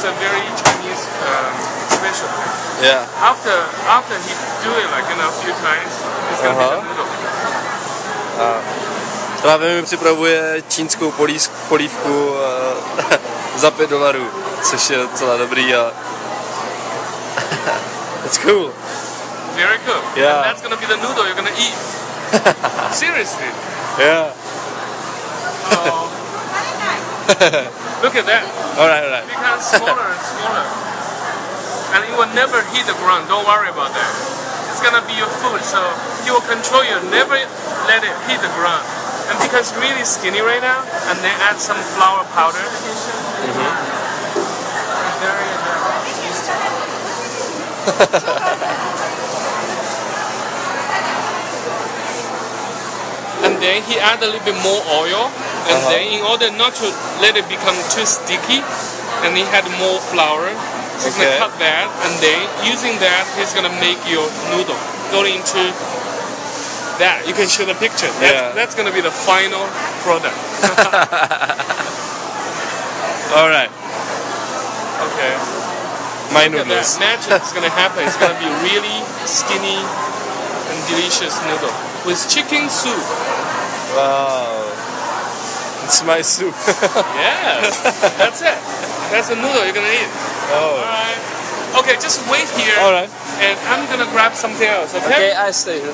it's a very Chinese um, expression. Yeah. After after he do it like know a few times, it's gonna Aha. be the noodle. Právě mi připravuje čínskou políz, polívku eh, za 5 dolarů, což je docela dobrý a It's cool. Very cool. Yeah. And that's gonna be the noodle you're gonna eat. Seriously. Yeah. Oh. Look at that. Alright, alright. becomes smaller and smaller. And it will never hit the ground. Don't worry about that. It's gonna be your food, so you will control you. Never let it hit the ground. And because it's really skinny right now, and then add some flour powder. Mm Very, very and then he add a little bit more oil, and Uh-huh. then in order not to let it become too sticky, and he had more flour. So he's Okay. gonna cut that, and then using that, he's gonna make your noodle go into that. You can show the picture. That's, Yeah. that's gonna be the final product. Alright. Okay. My Look that. noodles. Magic is gonna happen. It's gonna be really skinny and delicious noodle with chicken soup. Wow. It's my soup. yeah, that's it. That's the noodle you're gonna eat. oh. Alright. Okay, just wait here. Alright. And I'm gonna grab something else, Okay, I stay here.